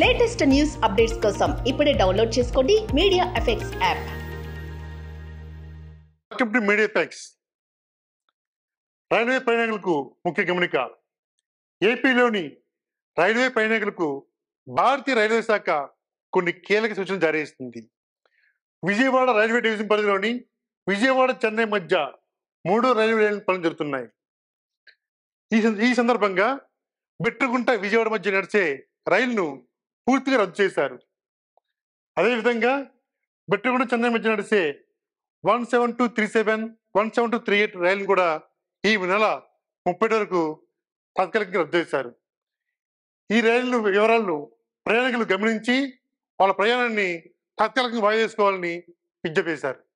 Latest news updates కోసం ఇప్పుడే download చేసుకోండి media effects app. Welcome to media effects. Railway ప్రయాణికులకు ముఖ్య గమనిక. ఏపీలోని రైల్వే ప్రయాణికులకు భారతీయ రైల్వే శాఖ కొన్ని కీలక సూచనలు జారీ చేస్తుంది విజయవాడ రైల్వే డివిజన్ పరిధిలోని విజయవాడ చెన్నై మధ్య మూడు రైల్వే లైన్ పనులు జరుగుతున్నాయి. ఈ ఈ సందర్భంగా బిట్రగుంట విజయవాడ మధ్య నడిచే రైలును పూర్తిగా రద్దు చేశారు. అదేవిధంగా బిట్రగుంట చెన్నై మధ్య నడిచే one seven two three seven one seven two three eight రైలు కూడా ఈ నెల ముప్పై వరకు తాత్కాలికంగా రద్దు చేశారు. ఈ రైలు వివరాలను ప్రయాణికులు గమనించి వాళ్ళ ప్రయాణాన్ని తాత్కాలికంగా వాయిదా చేసుకోవాలని విజ్ఞప్తి చేశారు.